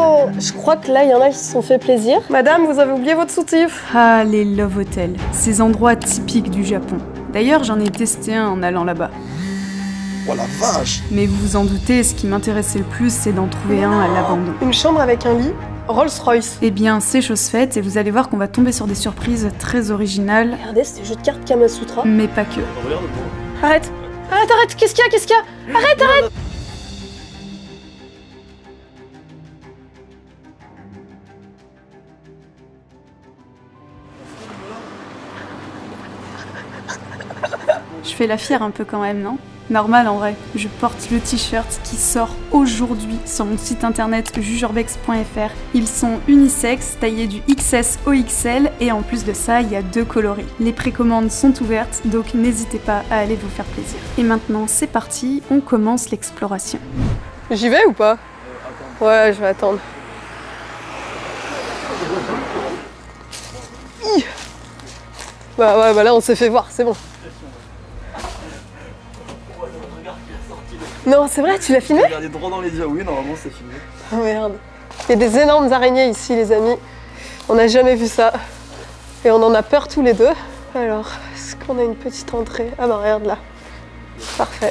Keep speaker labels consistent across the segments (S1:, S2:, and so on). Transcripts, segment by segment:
S1: Oh, je crois que là, il y en a qui se sont fait plaisir. Madame, vous avez oublié votre soutif.
S2: Ah, les love hotels, ces endroits typiques du Japon. D'ailleurs, j'en ai testé un en allant là-bas.
S3: Oh la vache
S2: Mais vous vous en doutez, ce qui m'intéressait le plus, c'est d'en trouver un à l'abandon.
S1: Une chambre avec un lit, Rolls-Royce.
S2: Eh bien, c'est chose faite, et vous allez voir qu'on va tomber sur des surprises très originales,
S1: Regardez, c'est des jeux de cartes Kamasutra.
S2: mais pas que.
S1: Arrête Arrête, arrête Qu'est-ce qu'il y a Qu'est-ce qu'il y a? Arrête, arrête
S2: Je fais la fière un peu quand même, non? Normal en vrai. Je porte le t-shirt qui sort aujourd'hui sur mon site internet jujurbex.fr. Ils sont unisexes, taillés du XS au XL et en plus de ça, il y a deux coloris. Les précommandes sont ouvertes, donc n'hésitez pas à aller vous faire plaisir. Et maintenant, c'est parti, on commence l'exploration.
S1: J'y vais ou pas? Ouais, je vais attendre. Bah ouais, bah là on s'est fait voir, c'est bon. Non, c'est vrai, tu l'as filmé
S3: Regardez droit dans les yeux, oui, normalement c'est filmé.
S1: Oh merde. Il y a des énormes araignées ici, les amis. On n'a jamais vu ça. Et on en a peur tous les deux. Alors, est-ce qu'on a une petite entrée? Ah bah regarde là. Parfait.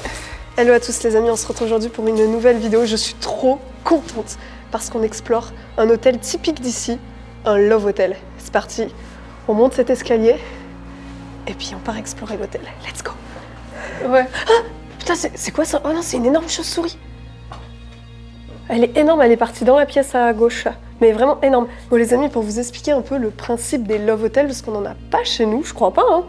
S1: Hello à tous les amis, on se retrouve aujourd'hui pour une nouvelle vidéo. Je suis trop contente parce qu'on explore un hôtel typique d'ici, un Love Hotel. C'est parti, on monte cet escalier et puis on part explorer l'hôtel. Let's go Ouais. Ah Putain, c'est quoi ça? Oh non, c'est une énorme chauve-souris elle est énorme, elle est partie dans la pièce à gauche, là. mais vraiment énorme. Bon les amis, pour vous expliquer un peu le principe des Love Hotels, parce qu'on n'en a pas chez nous, je crois pas, hein.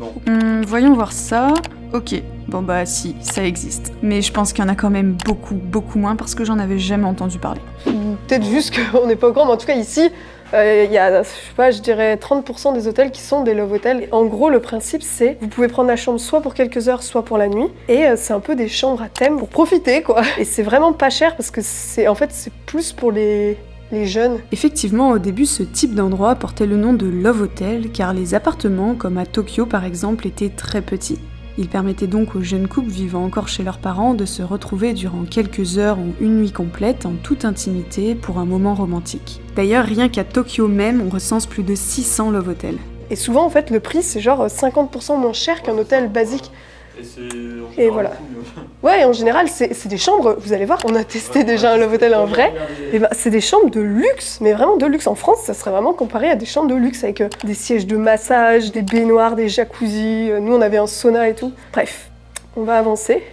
S3: non.
S2: Hum, voyons voir ça. Ok, bon bah si, ça existe. Mais je pense qu'il y en a quand même beaucoup, beaucoup moins parce que j'en avais jamais entendu parler.
S1: Peut-être juste qu'on n'est pas au courant, mais en tout cas ici, euh, il y a, je sais pas, je dirais 30% des hôtels qui sont des Love Hotels. En gros, le principe c'est, vous pouvez prendre la chambre soit pour quelques heures, soit pour la nuit, et euh, c'est un peu des chambres à thème pour profiter, quoi. Et c'est vraiment pas cher parce que c'est, en fait, c'est plus pour les jeunes.
S2: Effectivement, au début, ce type d'endroit portait le nom de Love Hotel car les appartements, comme à Tokyo par exemple, étaient très petits. Ils permettaient donc aux jeunes couples vivant encore chez leurs parents de se retrouver durant quelques heures ou une nuit complète en toute intimité pour un moment romantique. D'ailleurs, rien qu'à Tokyo même, on recense plus de 600 Love Hotels.
S1: Et souvent, en fait, le prix c'est genre 50% moins cher qu'un hôtel basique.
S3: Et c'est en
S1: Et voilà. Ouais, et en général, c'est des chambres, vous allez voir, on a testé déjà un Love Hotel en vrai. Et ben, c'est des chambres de luxe, mais vraiment de luxe. En France, ça serait vraiment comparé à des chambres de luxe avec euh, des sièges de massage, des baignoires, des jacuzzis. Euh, Nous, on avait un sauna et tout. Bref, on va avancer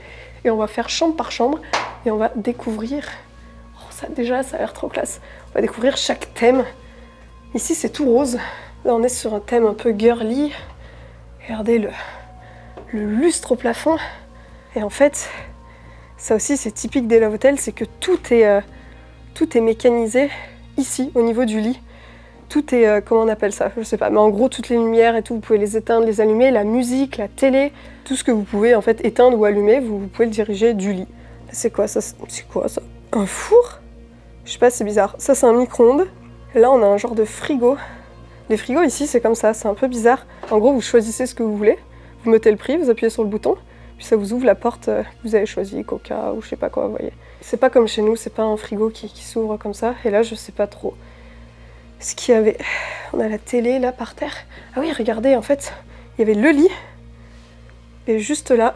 S1: et on va faire chambre par chambre et on va découvrir. Oh, ça, déjà, ça a l'air trop classe. On va découvrir chaque thème. Ici, c'est tout rose. Là, on est sur un thème un peu girly. Regardez le, lustre au plafond. Et en fait, ça aussi, c'est typique des Love Hotels, c'est que tout est, euh, tout est mécanisé ici, au niveau du lit. Tout est, euh, comment on appelle ça? Je sais pas, mais en gros, toutes les lumières et tout, vous pouvez les éteindre, les allumer, la musique, la télé, tout ce que vous pouvez en fait éteindre ou allumer, vous, vous pouvez le diriger du lit. C'est quoi ça? C'est quoi ça? Un four? Je sais pas, c'est bizarre. Ça, c'est un micro-ondes. Là, on a un genre de frigo. Les frigos ici, c'est comme ça, c'est un peu bizarre. En gros, vous choisissez ce que vous voulez, vous mettez le prix, vous appuyez sur le bouton, puis ça vous ouvre la porte euh, vous avez choisi, Coca ou je sais pas quoi, vous voyez. C'est pas comme chez nous, c'est pas un frigo qui, s'ouvre comme ça. Et là, je sais pas trop ce qu'il y avait. On a la télé là par terre. Ah oui, regardez, en fait, il y avait le lit. Et juste là,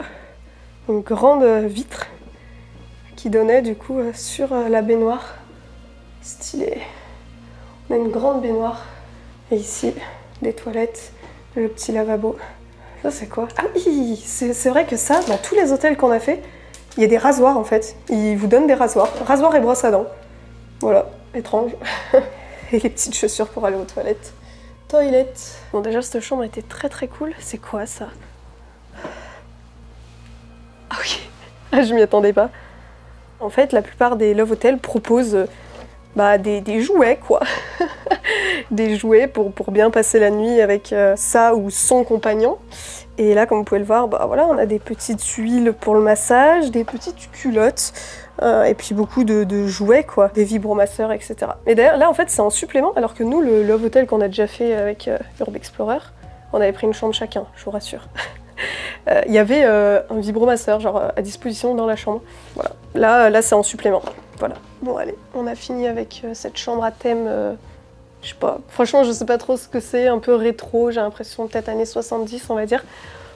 S1: une grande vitre qui donnait du coup euh, sur euh, la baignoire. Stylé. On a une grande baignoire. Et ici, des toilettes, le petit lavabo. Ça, c'est quoi? Ah oui, c'est vrai que ça, dans tous les hôtels qu'on a fait, il y a des rasoirs en fait. Ils vous donnent des rasoirs. Rasoir et brosse à dents. Voilà, étrange. et les petites chaussures pour aller aux toilettes. Toilette. Bon, déjà, cette chambre était très très cool. C'est quoi ça? Ah oui, je m'y attendais pas. En fait, la plupart des Love Hotels proposent euh, bah, des, jouets, quoi. des jouets pour, pour bien passer la nuit avec euh, ça ou son compagnon. Et là, comme vous pouvez le voir, bah, voilà, on a des petites huiles pour le massage, des petites culottes, euh, et puis beaucoup de, jouets, quoi, des vibromasseurs, etc. Mais d'ailleurs, là, en fait, c'est en supplément, alors que nous, le Love Hotel qu'on a déjà fait avec euh, Urb Explorer, on avait pris une chambre chacun, je vous rassure. Euh, Il y avait un vibromasseur, genre, à disposition dans la chambre. Voilà. Là, là c'est en supplément. Voilà. Bon, allez, on a fini avec euh, cette chambre à thème. euh, je sais pas. Franchement, je sais pas trop ce que c'est. Un peu rétro, j'ai l'impression, peut-être années 70, on va dire.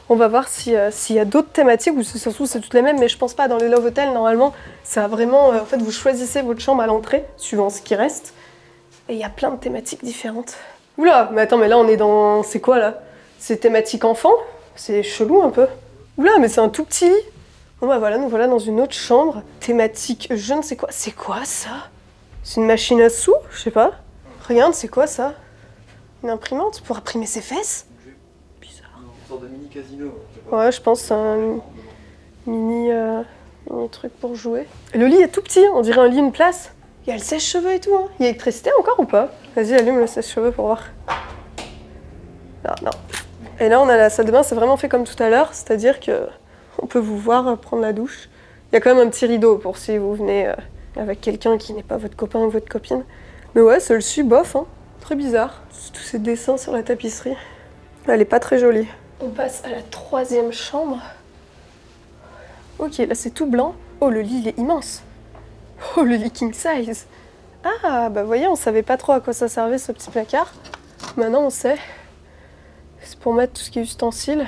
S1: On va voir euh, s'il y a d'autres thématiques ou si c'est toutes les mêmes, mais je pense pas. Dans les Love Hotels, normalement, ça vraiment. en fait, vous choisissez votre chambre à l'entrée, suivant ce qui reste. Et il y a plein de thématiques différentes. Oula, mais attends, mais là on est dans. C'est quoi là? C'est thématique enfant? C'est chelou un peu? Oula, mais c'est un tout petit lit. Bon bah voilà, nous voilà dans une autre chambre. Thématique je ne sais quoi. C'est quoi ça? C'est une machine à sous Je sais pas. Regarde, c'est quoi ça? Une imprimante pour imprimer ses fesses? Bizarre.
S3: Une sorte de mini casino.
S1: Ouais, je pense un mini, euh, mini truc pour jouer. Le lit est tout petit, on dirait un lit, une place. Il y a le sèche-cheveux et tout. Hein. Il y a l'électricité encore ou pas? Vas-y, allume le sèche-cheveux pour voir. Non, non. Et là, on a la salle de bain, c'est vraiment fait comme tout à l'heure, c'est-à-dire que on peut vous voir euh, prendre la douche. Il y a quand même un petit rideau pour si vous venez euh, avec quelqu'un qui n'est pas votre copain ou votre copine. Mais ouais, c'est le su bof, hein. Très bizarre. Tous ces dessins sur la tapisserie. Elle est pas très jolie. On passe à la troisième chambre. Ok, là c'est tout blanc. Oh, le lit il est immense. Oh, le lit king size. Ah, bah voyez, on savait pas trop à quoi ça servait ce petit placard. Maintenant on sait. C'est pour mettre tout ce qui est ustensiles.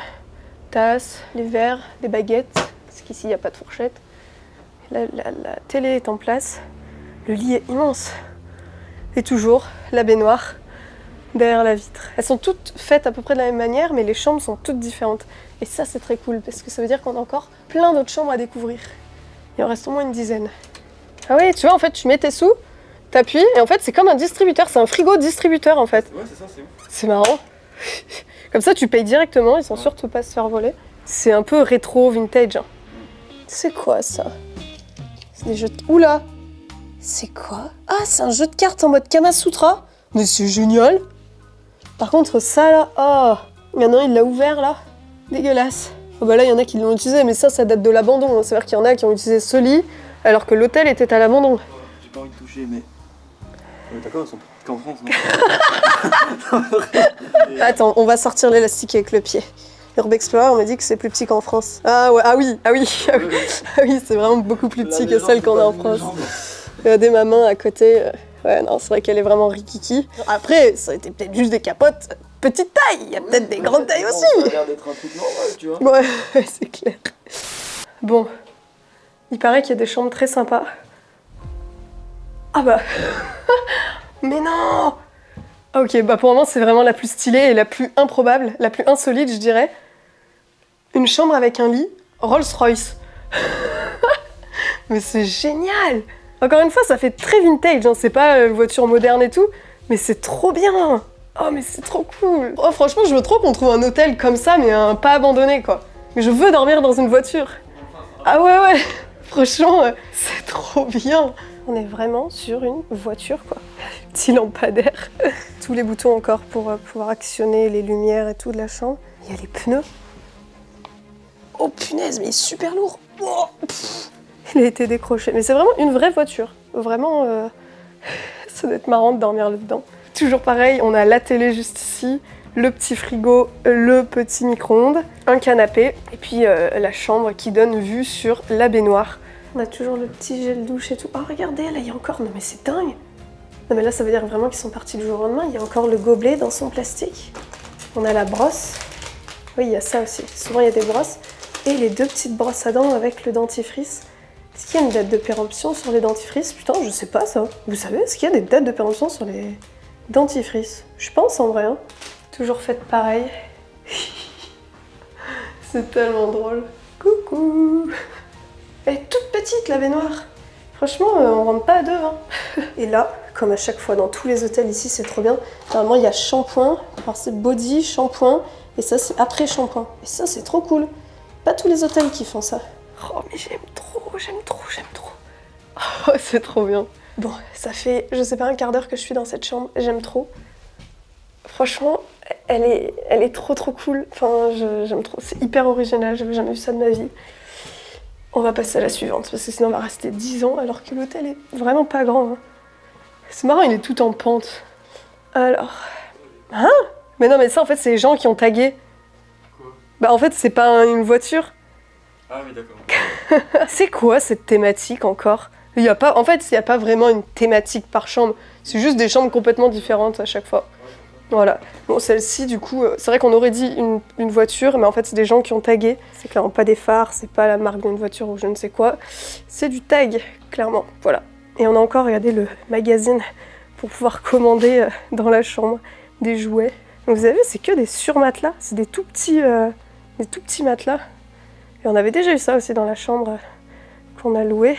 S1: Tasses, les verres, les baguettes. Parce qu'ici il n'y a pas de fourchette. La, la- la télé est en place. Le lit est immense. Et toujours la baignoire derrière la vitre. Elles sont toutes faites à peu près de la même manière, mais les chambres sont toutes différentes. Et ça, c'est très cool, parce que ça veut dire qu'on a encore plein d'autres chambres à découvrir. Il en reste au moins une dizaine. Ah oui, tu vois, en fait, tu mets tes sous, t'appuies, et en fait, c'est comme un distributeur, c'est un frigo distributeur, en fait.
S3: Ouais, c'est ça. C'est
S1: marrant. Comme ça, tu payes directement, ils sont sûrs de pas se faire voler. C'est un peu rétro, vintage. hein. C'est quoi ça? C'est des jeux de... Oula C'est quoi? Ah, c'est un jeu de cartes en mode Kamasutra Mais c'est génial Par contre, ça là... Oh un, il l'a ouvert là. Dégueulasse. Oh bah là, il y en a qui l'ont utilisé, mais ça, ça date de l'abandon. hein. C'est-à-dire qu'il y en a qui ont utilisé ce lit, alors que l'hôtel était à l'abandon.
S3: J'ai pas envie de toucher, mais. Ouais, d'accord, ils sont qu'en France, non
S1: Attends, on va sortir l'élastique avec le pied. Urb Explorer, on m'a dit que c'est plus petit qu'en France. Ah ouais, ah oui, ah oui, ah oui, ah oui, c'est vraiment beaucoup plus petit que celle qu'on a en France. Regardez ma main à côté. euh, Ouais, non, c'est vrai qu'elle est vraiment rikiki. Après, ça a été peut-être juste des capotes petite taille. Il y a peut-être des grandes tailles
S3: Ça a
S1: aussi.
S3: l'air d'être un truc normal, tu vois.
S1: Ouais, c'est clair. Bon, il paraît qu'il y a des chambres très sympas. Ah bah. Mais non Ok, bah pour moment, c'est vraiment la plus stylée et la plus improbable, la plus insolite, je dirais. Une chambre avec un lit Rolls-Royce. mais c'est génial Encore une fois, ça fait très vintage, hein, c'est pas euh, voiture moderne et tout, mais c'est trop bien Oh, mais c'est trop cool Oh, franchement, je veux trop qu'on trouve un hôtel comme ça, mais pas abandonné, quoi. Mais je veux dormir dans une voiture. Ah ouais, ouais Franchement, euh, c'est trop bien On est vraiment sur une voiture, quoi. Petit lampadaire. Tous les boutons encore pour euh, pouvoir actionner les lumières et tout de la chambre. Il y a les pneus. Oh punaise, mais il est super lourd Oh. Il a été décroché. Mais c'est vraiment une vraie voiture. Vraiment, euh, ça doit être marrant de dormir là-dedans. Toujours pareil, on a la télé juste ici, le petit frigo, le petit micro-ondes, un canapé, et puis euh, la chambre qui donne vue sur la baignoire. On a toujours le petit gel douche et tout. Oh regardez, là il y a encore... Non mais c'est dingue Non mais là ça veut dire vraiment qu'ils sont partis du jour au lendemain. Il y a encore le gobelet dans son plastique. On a la brosse. Oui, il y a ça aussi. Souvent il y a des brosses. Et les deux petites brosses à dents avec le dentifrice. Est-ce qu'il y a une date de péremption sur les dentifrices? Putain, je sais pas ça. Vous savez, est-ce qu'il y a des dates de péremption sur les dentifrices? Je pense en vrai. hein. Toujours faite pareil. C'est tellement drôle. Coucou Elle est toute petite la baignoire. Franchement, euh, on rentre pas à deux. hein. Et là, comme à chaque fois dans tous les hôtels ici, c'est trop bien. Normalement, il y a shampoing. Alors c'est body, shampoing. Et ça, c'est après shampoing. Et ça, c'est trop cool. Pas tous les hôtels qui font ça. Oh, mais j'aime trop, j'aime trop, j'aime trop. Oh, c'est trop bien. Bon, ça fait, je sais pas, un quart d'heure que je suis dans cette chambre. J'aime trop. Franchement, elle est, elle est trop trop cool. Enfin, j'aime trop. C'est hyper original. J'avais jamais vu ça de ma vie. On va passer à la suivante parce que sinon on va rester 10 ans alors que l'hôtel est vraiment pas grand. hein. C'est marrant, il est tout en pente. Alors. Hein? Mais non, mais ça en fait, c'est les gens qui ont tagué.
S3: Quoi?
S1: Bah en fait, c'est pas un- une voiture.
S3: Ah oui, d'accord.
S1: C'est quoi cette thématique encore? Il y a pas, en fait, il n'y a pas vraiment une thématique par chambre. C'est juste des chambres complètement différentes à chaque fois. Voilà. Bon, celle-ci, du coup, euh, c'est vrai qu'on aurait dit une, voiture, mais en fait, c'est des gens qui ont tagué. C'est clairement pas des phares, c'est pas la marque d'une voiture ou je ne sais quoi. C'est du tag, clairement. Voilà. Et on a encore regardé le magazine pour pouvoir commander euh, dans la chambre des jouets. Donc vous avez c'est que des surmatelas. C'est des tout petits, euh, des tout petits matelas. Et on avait déjà eu ça aussi dans la chambre qu'on a loué.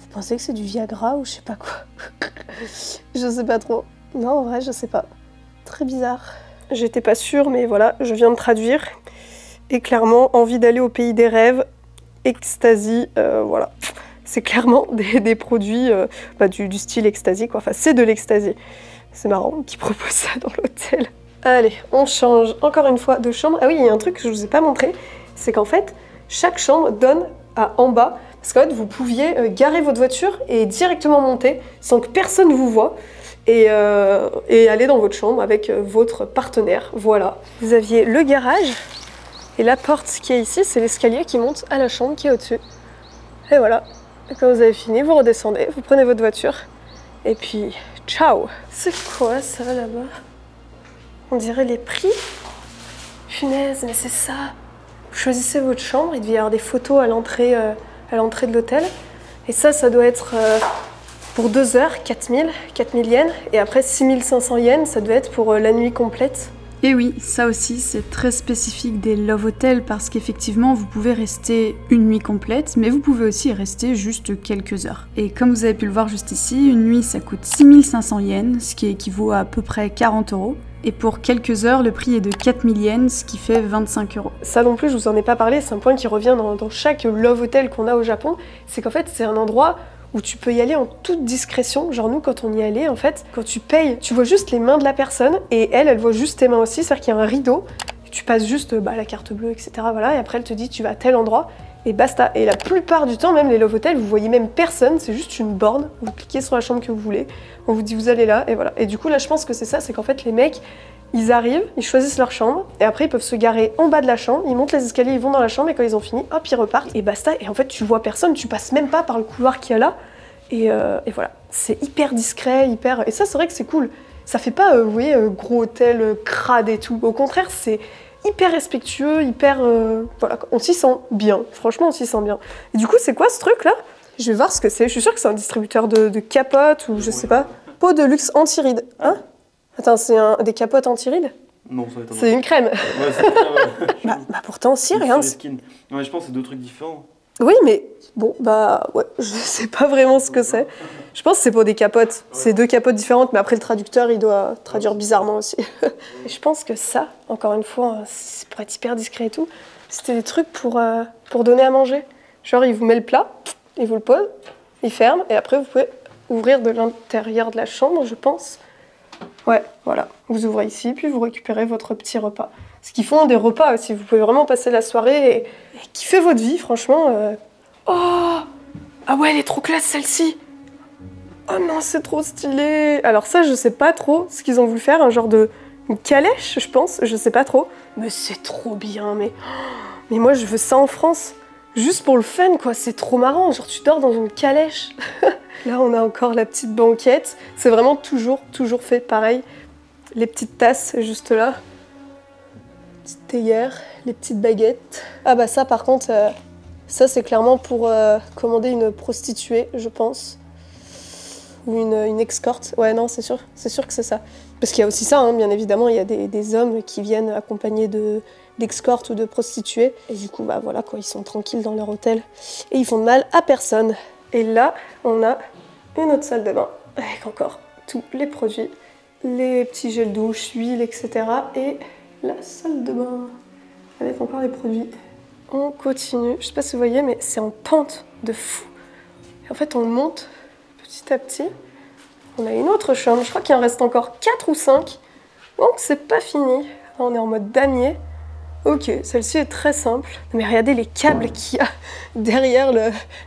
S1: Vous pensez que c'est du Viagra ou je sais pas quoi? Je sais pas trop. Non, en vrai, je sais pas. Très bizarre. J'étais pas sûre, mais voilà, je viens de traduire. Et clairement, envie d'aller au pays des rêves, ecstasy, euh, voilà. C'est clairement des, produits euh, bah, du, style ecstasy, quoi. Enfin, c'est de l'ecstasy. C'est marrant qu'ils proposent ça dans l'hôtel. Allez, on change encore une fois de chambre. Ah oui, il y a un truc que je vous ai pas montré, c'est qu'en fait, chaque chambre donne à en bas. Parce qu'en fait, vous pouviez euh, garer votre voiture et directement monter sans que personne vous voit et, euh, et aller dans votre chambre avec euh, votre partenaire. Voilà. Vous aviez le garage et la porte qui est ici, c'est l'escalier qui monte à la chambre qui est au-dessus. Et voilà. Et quand vous avez fini, vous redescendez, vous prenez votre voiture et puis ciao. C'est quoi ça là-bas? On dirait les prix? Punaise, mais c'est ça. Vous choisissez votre chambre, il devait y avoir des photos à l'entrée euh, de l'hôtel. Et ça, ça doit être pour deux heures, 4000, 4000 yens. Et après 6500 yens, ça doit être pour euh, la nuit complète.
S2: Et oui, ça aussi, c'est très spécifique des Love Hotels parce qu'effectivement, vous pouvez rester une nuit complète, mais vous pouvez aussi rester juste quelques heures. Et comme vous avez pu le voir juste ici, une nuit ça coûte 6500 yens, ce qui équivaut à à peu près 40 euros. Et pour quelques heures, le prix est de 4000 yens, ce qui fait 25 euros.
S1: Ça non plus, je vous en ai pas parlé, c'est un point qui revient dans, dans chaque love hotel qu'on a au Japon. C'est qu'en fait, c'est un endroit où tu peux y aller en toute discrétion. Genre nous, quand on y allait, en fait, quand tu payes, tu vois juste les mains de la personne et elle, elle voit juste tes mains aussi. C'est-à-dire qu'il y a un rideau, tu passes juste bah, la carte bleue, etc. Voilà, et après elle te dit tu vas à tel endroit et basta. Et la plupart du temps, même les love hotels, vous voyez même personne, c'est juste une borne. Vous cliquez sur la chambre que vous voulez, on vous dit vous allez là et voilà. Et du coup là, je pense que c'est ça, c'est qu'en fait les mecs ils arrivent, ils choisissent leur chambre, et après ils peuvent se garer en bas de la chambre, ils montent les escaliers, ils vont dans la chambre, et quand ils ont fini, hop, ils repartent, et basta. Et en fait, tu vois personne, tu passes même pas par le couloir qu'il y a là, et, euh, et voilà. C'est hyper discret, hyper. Et ça, c'est vrai que c'est cool. Ça fait pas, euh, vous voyez, euh, gros hôtel, euh, crade et tout. Au contraire, c'est hyper respectueux, hyper. voilà, on s'y sent bien. Franchement, on s'y sent bien. Et du coup, c'est quoi ce truc là Je vais voir ce que c'est. Je suis sûre que c'est un distributeur de, de capotes ou je sais pas. Peau de luxe anti-rides. Hein? Attends, c'est un, des capotes anti-rides
S3: Non, ça va être un
S1: C'est une crème.
S3: Ouais, c'est ouais.
S1: Bah, bah pourtant, si,
S3: C'est
S1: regarde.
S3: les skins. Ouais, je pense que c'est deux trucs différents.
S1: Oui, mais bon, bah ouais, je sais pas vraiment ce que c'est. Je pense que c'est pour des capotes. C'est deux capotes différentes, mais après le traducteur, il doit traduire bizarrement aussi. Et je pense que ça, encore une fois, c'est pour être hyper discret et tout, c'était des trucs pour, euh, pour donner à manger. Genre, il vous met le plat, il vous le pose, il ferme, et après, vous pouvez ouvrir de l'intérieur de la chambre, je pense. Ouais, voilà. Vous ouvrez ici, puis vous récupérez votre petit repas. Ce qu'ils font des repas aussi. Vous pouvez vraiment passer la soirée et, et kiffer votre vie, franchement. euh. Oh Ah ouais, elle est trop classe celle-ci Oh non, c'est trop stylé Alors ça, je sais pas trop ce qu'ils ont voulu faire, un genre de calèche, je pense, je sais pas trop. Mais c'est trop bien, mais... Mais moi, je veux ça en France. Juste pour le fun, quoi. C'est trop marrant. Genre, tu dors dans une calèche. Là, on a encore la petite banquette. C'est vraiment toujours, toujours fait pareil. Les petites tasses, juste là. Petite théière, les petites baguettes. Ah bah ça, par contre, euh, ça, c'est clairement pour euh, commander une prostituée, je pense. Ou une, escorte. Ouais, non, c'est sûr. C'est sûr que c'est ça. Parce qu'il y a aussi ça, hein, bien évidemment. Il y a des, des hommes qui viennent accompagnés de d'escortes ou de prostituées. Et du coup, bah voilà, quoi, ils sont tranquilles dans leur hôtel. Et ils font de mal à personne. Et là, on a une autre salle de bain avec encore tous les produits, les petits gels douche, huile, etc. Et la salle de bain avec encore les produits. On continue. Je sais pas si vous voyez, mais c'est en pente de fou. Et en fait, on monte petit à petit. On a une autre chambre. Je crois qu'il en reste encore 4 ou 5. Donc, c'est pas fini. On est en mode damier. Ok, celle-ci est très simple. Mais regardez les câbles qu'il y a derrière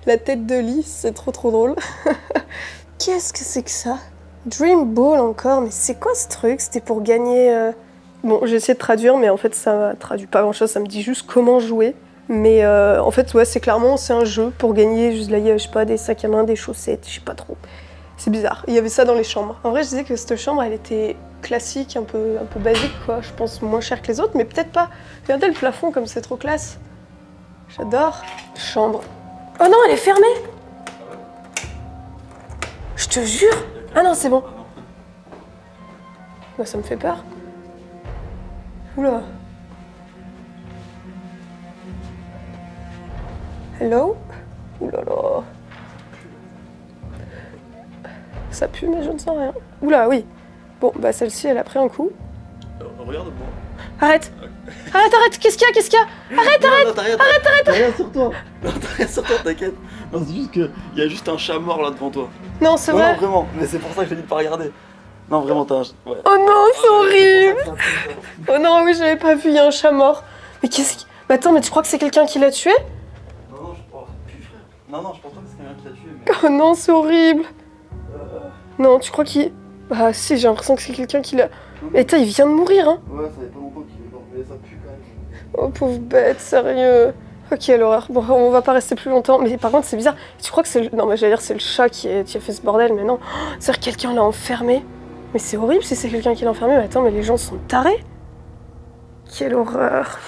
S1: la tête de lit, c'est trop trop drôle. Qu'est-ce que c'est que ça? Dream Ball encore, mais c'est quoi ce truc? C'était pour gagner... euh, Bon, j'ai essayé de traduire, mais en fait ça traduit pas grand-chose, ça me dit juste comment jouer. Mais euh, en fait, ouais, c'est clairement c'est un jeu pour gagner. Juste là, je sais pas, des sacs à main, des chaussettes, je sais pas trop. C'est bizarre. Il y avait ça dans les chambres. En vrai, je disais que cette chambre, elle était classique, un peu, un peu basique, quoi. Je pense moins cher que les autres, mais peut-être pas. Regardez le plafond comme c'est trop classe. J'adore. Chambre. Oh non, elle est fermée Je te jure Ah non, c'est bon. Bah, ça me fait peur. Oula. Hello Oula là. Ça pue, mais je ne sens rien. Oula, oui. Bon, bah celle-ci, elle a pris un coup.
S3: Euh, Regarde-moi.
S1: Arrête Arrête, arrête Qu'est-ce qu'il y a Qu'est-ce qu'il y a?
S3: Arrête, arrête Arrête, arrête T'as rien sur toi Non, t'as rien sur toi, t'inquiète. Non, c'est juste qu'il y a juste un chat mort là devant toi.
S1: Non, c'est
S3: Non,
S1: vrai
S3: non, vraiment. Mais c'est pour ça que je t'ai dit de pas regarder. Non, vraiment, t'as un chat. Ouais.
S1: Oh non, c'est horrible Oh non, oui, j'avais pas vu, il y a un chat mort. Mais qu'est-ce qui... Mais attends, mais tu crois que c'est quelqu'un qui l'a tué?
S3: Non, non, je frère. Non, non, je pense pas que c'est quelqu'un qui l'a tué, mais.
S1: Oh non, c'est horrible Non, tu crois qu'il... Bah si, j'ai l'impression que c'est quelqu'un qui l'a... Mais attends, il vient de mourir, hein
S3: Ouais, ça fait pas longtemps qu'il est mort, mais ça pue quand même.
S1: Oh pauvre bête, sérieux. Ok, l'horreur. Bon, on va pas rester plus longtemps. Mais par contre, c'est bizarre. Tu crois que c'est le... Non, mais j'allais dire c'est le chat qui, est- qui a fait ce bordel, mais non. Oh, C'est-à-dire que quelqu'un l'a enfermé. Mais c'est horrible si c'est quelqu'un qui l'a enfermé. Mais attends, mais les gens sont tarés. Quelle horreur.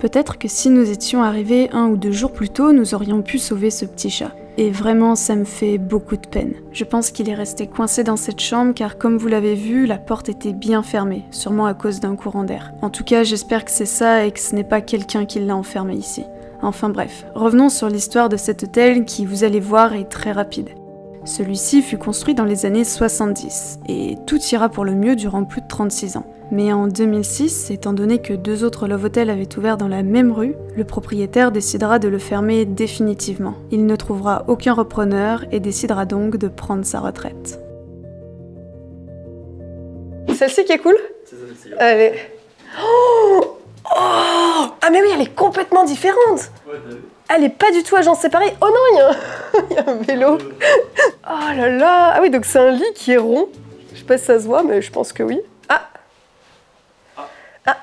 S2: Peut-être que si nous étions arrivés un ou deux jours plus tôt, nous aurions pu sauver ce petit chat. Et vraiment, ça me fait beaucoup de peine. Je pense qu'il est resté coincé dans cette chambre car, comme vous l'avez vu, la porte était bien fermée, sûrement à cause d'un courant d'air. En tout cas, j'espère que c'est ça et que ce n'est pas quelqu'un qui l'a enfermé ici. Enfin bref, revenons sur l'histoire de cet hôtel qui, vous allez voir, est très rapide. Celui-ci fut construit dans les années 70 et tout ira pour le mieux durant plus de 36 ans. Mais en 2006, étant donné que deux autres Love Hotels avaient ouvert dans la même rue, le propriétaire décidera de le fermer définitivement. Il ne trouvera aucun repreneur et décidera donc de prendre sa retraite.
S1: Celle-ci qui est cool?
S3: C'est
S1: Elle est... Oh Oh Ah mais oui, elle est complètement différente
S3: Ouais,
S1: Elle est pas du tout agent séparé. Oh non, il y, a un... il y a un vélo. Oh là là Ah oui, donc c'est un lit qui est rond. Je sais pas si ça se voit, mais je pense que oui. Ah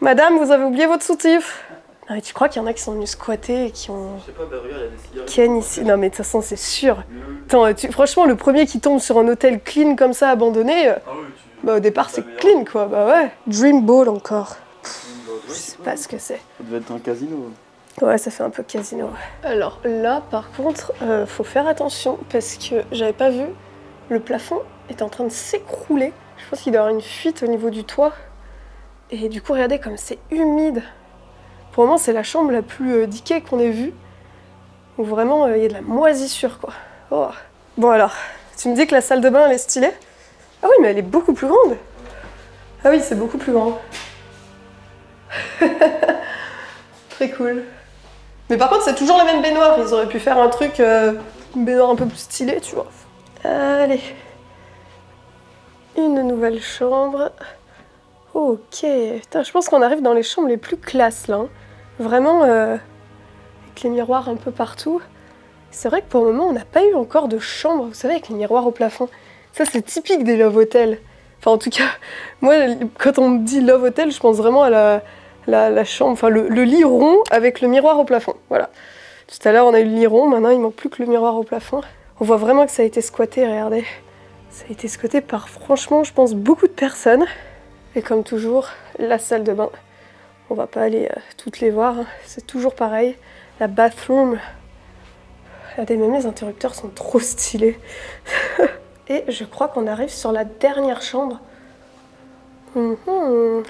S1: Madame, vous avez oublié votre soutif. Non mais tu crois qu'il y en a qui sont venus squatter et qui ont...
S3: Je sais pas, bah regarde, il y a des cigarettes.
S1: Ken ici. Non mais de toute façon, c'est sûr.
S3: Oui.
S1: Attends, tu- franchement, le premier qui tombe sur un hôtel clean comme ça, abandonné, euh,
S3: Ah oui, tu.
S1: bah au départ c'est clean quoi. Bah ouais. Dream Ball encore. Je sais
S3: c'est
S1: pas ce que c'est.
S3: Ça devait être un casino.
S1: Ouais, ça fait un peu casino. Alors là, par contre, euh, faut faire attention parce que j'avais pas vu, le plafond est en train de s'écrouler. Je pense qu'il doit y avoir une fuite au niveau du toit. Et du coup, regardez comme c'est humide. Pour le moment, c'est la chambre la plus euh, diquée qu'on ait vue. Où vraiment, euh, il y a de la moisissure, quoi. Oh. Bon alors, tu me dis que la salle de bain, elle est stylée? Ah oui, mais elle est beaucoup plus grande. Ah oui, c'est beaucoup plus grand. Très cool. Mais par contre, c'est toujours la même baignoire. Ils auraient pu faire un truc, euh, une baignoire un peu plus stylée, tu vois. Allez. Une nouvelle chambre. Ok. Putain, je pense qu'on arrive dans les chambres les plus classes, là. hein. Vraiment, euh, avec les miroirs un peu partout. C'est vrai que pour le moment, on n'a pas eu encore de chambre, vous savez, avec les miroirs au plafond. Ça, c'est typique des Love Hotels. Enfin, en tout cas, moi, quand on me dit Love Hotel, je pense vraiment à la, chambre, enfin le, le lit rond avec le miroir au plafond. Voilà. Tout à l'heure, on a eu le lit rond, maintenant, il manque plus que le miroir au plafond. On voit vraiment que ça a été squatté, regardez. Ça a été squatté par, franchement, je pense, beaucoup de personnes. Et comme toujours, la salle de bain. On va pas aller euh, toutes les voir, hein. c'est toujours pareil. La bathroom. Regardez, même les interrupteurs sont trop stylés. Et je crois qu'on arrive sur la dernière chambre. Mhm.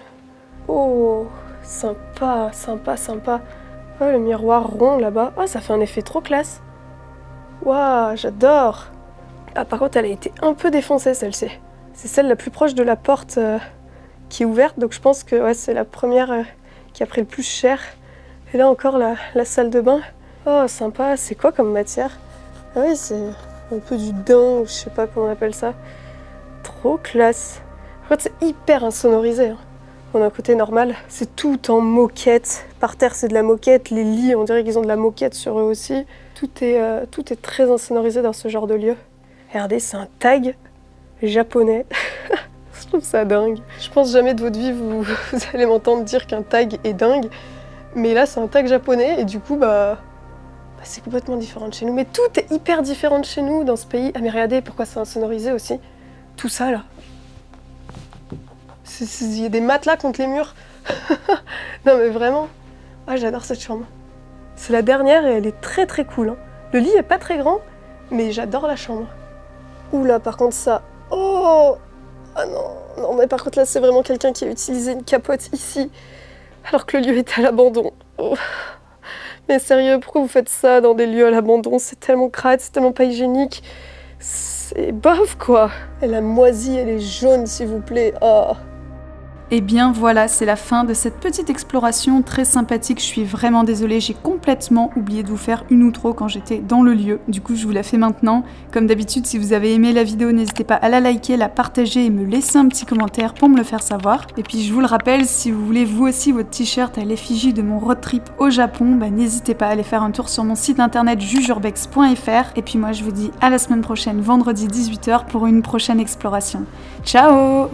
S1: Oh, sympa, sympa, sympa. Oh, le miroir rond là-bas. Oh, ça fait un effet trop classe. Waouh, j'adore. Ah, par contre, elle a été un peu défoncée celle-ci. C'est celle la plus proche de la porte euh, qui est ouverte, donc je pense que ouais, c'est la première euh, qui a pris le plus cher. Et là encore, la, salle de bain. Oh, sympa. C'est quoi comme matière? Ah oui, c'est un peu du daim, je sais pas comment on appelle ça. Trop classe. En fait, c'est hyper insonorisé. hein. On a un côté normal, c'est tout en moquette. Par terre, c'est de la moquette. Les lits, on dirait qu'ils ont de la moquette sur eux aussi. Tout est, euh, tout est très insonorisé dans ce genre de lieu. Regardez, c'est un tag japonais. Ça dingue. Je pense jamais de votre vie vous, vous allez m'entendre dire qu'un tag est dingue. Mais là, c'est un tag japonais et du coup, bah, bah, c'est complètement différent de chez nous. Mais tout est hyper différent de chez nous dans ce pays. Ah, mais regardez pourquoi c'est insonorisé aussi. Tout ça là. Il y a des matelas contre les murs. non, mais vraiment. Ah, j'adore cette chambre. C'est la dernière et elle est très très cool. hein. Le lit est pas très grand, mais j'adore la chambre. Oula, par contre, ça. Oh Ah non, mais par contre, là, c'est vraiment quelqu'un qui a utilisé une capote ici, alors que le lieu est à l'abandon. Oh. Mais sérieux, pourquoi vous faites ça dans des lieux à l'abandon? C'est tellement crade, c'est tellement pas hygiénique. C'est bof, quoi. Elle a moisi, elle est jaune, s'il vous plaît. Oh.
S2: Et bien voilà, c'est la fin de cette petite exploration très sympathique. Je suis vraiment désolée, j'ai complètement oublié de vous faire une outro quand j'étais dans le lieu. Du coup, je vous la fais maintenant. Comme d'habitude, si vous avez aimé la vidéo, n'hésitez pas à la liker, la partager et me laisser un petit commentaire pour me le faire savoir. Et puis, je vous le rappelle, si vous voulez vous aussi votre t-shirt à l'effigie de mon road trip au Japon, bah, n'hésitez pas à aller faire un tour sur mon site internet jugeurbex.fr. Et puis moi, je vous dis à la semaine prochaine, vendredi 18h, pour une prochaine exploration. Ciao